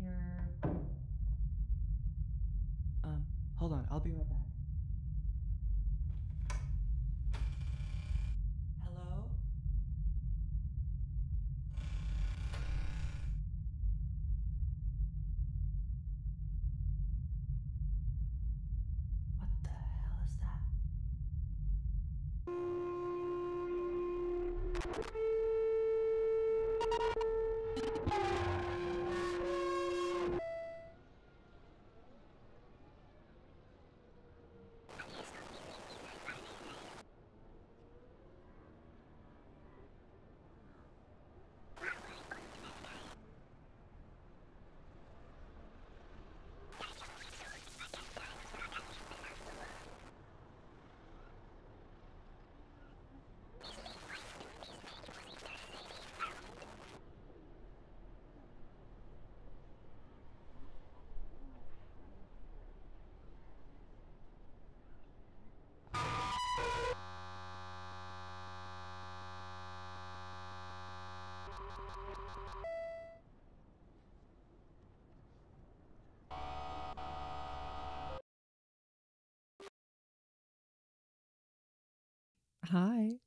here. Um, hold on, I'll be right back. Hello? What the hell is that? Hi.